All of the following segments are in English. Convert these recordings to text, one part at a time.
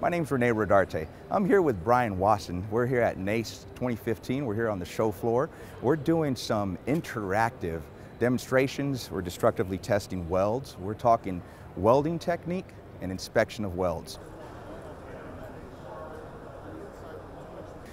My name's Rene Rodarte. I'm here with Brian Wasson. We're here at NACE 2015. We're here on the show floor. We're doing some interactive demonstrations. We're destructively testing welds. We're talking welding technique and inspection of welds.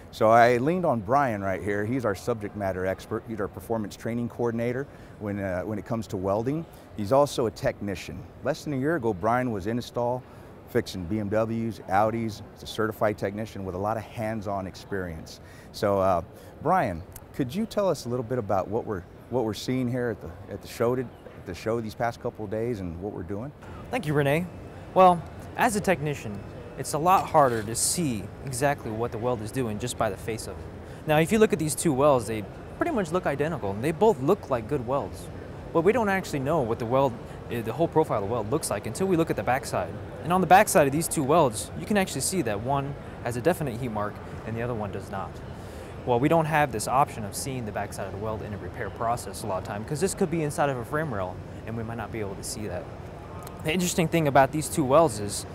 So I leaned on Brian right here. He's our subject matter expert. He's our performance training coordinator when, uh, when it comes to welding. He's also a technician. Less than a year ago, Brian was in install fixing BMWs, Audis. He's a certified technician with a lot of hands-on experience. So uh, Brian, could you tell us a little bit about what we're, what we're seeing here at the, at the show at the show these past couple of days and what we're doing? Thank you, Rene. Well, as a technician, it's a lot harder to see exactly what the weld is doing just by the face of it. Now, if you look at these two welds, they pretty much look identical, and they both look like good welds. But we don't actually know what the weld, Eh, the whole profile of the weld looks like until we look at the backside. And on the backside of these two welds, you can actually see that one has a definite heat mark and the other one does not. Well, we don't have this option of seeing the backside of the weld in a repair process a lot of time because this could be inside of a frame rail and we might not be able to see that. The interesting thing about these two welds is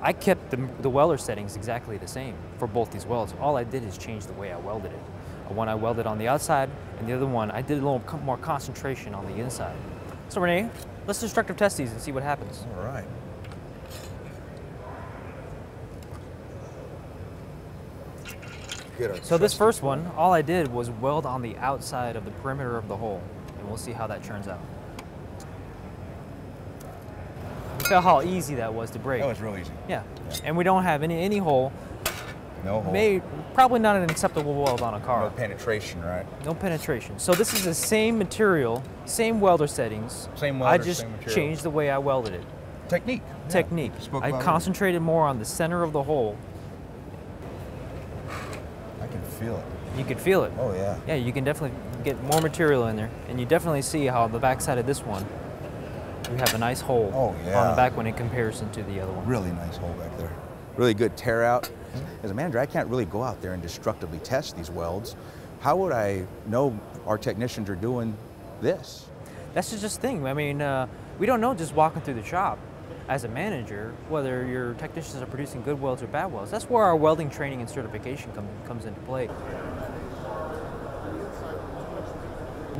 I kept the, the welder settings exactly the same for both these welds. All I did is change the way I welded it. One I welded on the outside, and the other one I did a little more concentration on the inside. So Rene, let's destructive test these and see what happens. All right. So this first one, all I did was weld on the outside of the perimeter of the hole, and we'll see how that turns out. Feel how easy that was to break. That was real easy. Yeah. yeah. And we don't have any any hole. No hole. May, probably not an acceptable weld on a car. No penetration, right? No penetration. So this is the same material, same welder settings. Same welder, I just changed the way I welded it. Technique. Technique. I concentrated more on the center of the hole. I can feel it. You can feel it. Oh yeah. Yeah, you can definitely get more material in there, and you definitely see how the backside of this one we have a nice hole oh, yeah. on the back one in comparison to the other one. Really nice hole back there. Really good tear out. As a manager, I can't really go out there and destructively test these welds. How would I know our technicians are doing this? That's the just thing. I mean, uh, we don't know just walking through the shop as a manager whether your technicians are producing good welds or bad welds. That's where our welding training and certification come, comes into play.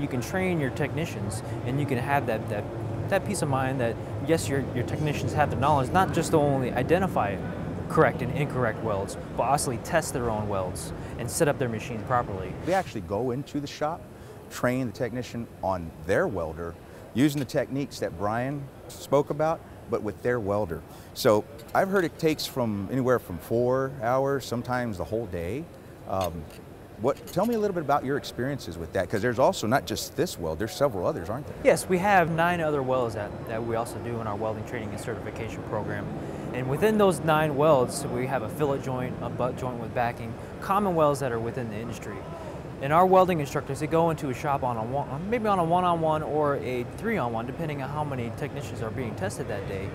You can train your technicians and you can have that, that that peace of mind that yes, your, your technicians have the knowledge not just to only identify correct and incorrect welds, but also test their own welds and set up their machines properly. We actually go into the shop, train the technician on their welder using the techniques that Brian spoke about, but with their welder. So I've heard it takes from anywhere from four hours, sometimes the whole day. Um, what, tell me a little bit about your experiences with that, because there's also not just this weld, there's several others, aren't there? Yes, we have nine other welds that, that we also do in our welding training and certification program. And within those nine welds, we have a fillet joint, a butt joint with backing, common welds that are within the industry. And our welding instructors, they go into a shop on a one, maybe on a one-on-one -on -one or a three-on-one, depending on how many technicians are being tested that day.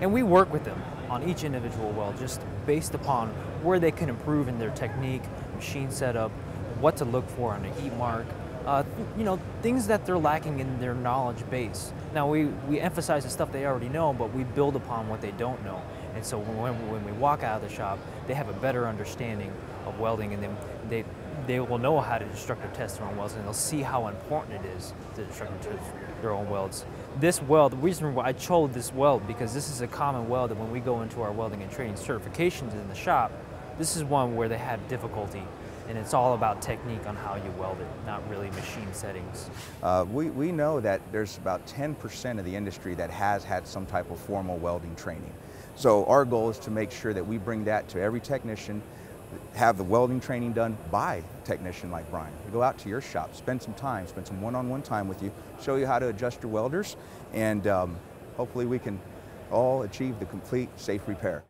And we work with them on each individual weld, just based upon where they can improve in their technique, machine setup, what to look for on a heat mark, uh, you know, things that they're lacking in their knowledge base. Now we, we emphasize the stuff they already know, but we build upon what they don't know. And so when, when we walk out of the shop, they have a better understanding of welding and then they, they will know how to destructive test their own welds and they'll see how important it is to destructive test their own welds. This weld, the reason why I chose this weld, because this is a common weld that when we go into our welding and training certifications in the shop, this is one where they have difficulty and it's all about technique on how you weld it, not really machine settings. Uh, we, we know that there's about 10% of the industry that has had some type of formal welding training. So our goal is to make sure that we bring that to every technician, have the welding training done by a technician like Brian. We go out to your shop, spend some time, spend some one-on-one -on -one time with you, show you how to adjust your welders, and um, hopefully we can all achieve the complete safe repair.